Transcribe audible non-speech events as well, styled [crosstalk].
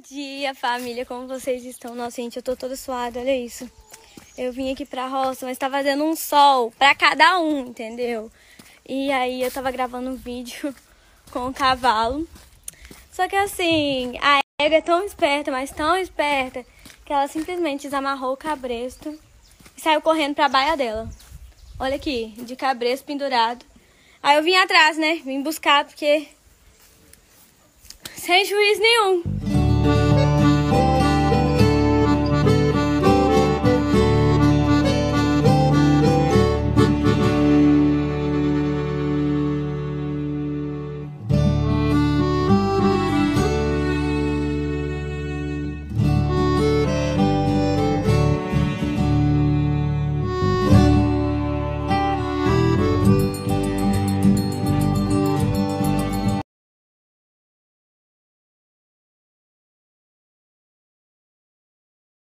Bom dia, família. Como vocês estão? Nossa, gente, eu tô toda suada, olha isso. Eu vim aqui pra roça, mas tá fazendo um sol pra cada um, entendeu? E aí eu tava gravando um vídeo [laughs] com o cavalo. Só que assim, a égua é tão esperta, mas tão esperta, que ela simplesmente desamarrou o cabresto e saiu correndo pra baia dela. Olha aqui, de cabresto pendurado. Aí eu vim atrás, né? Vim buscar porque sem juiz nenhum.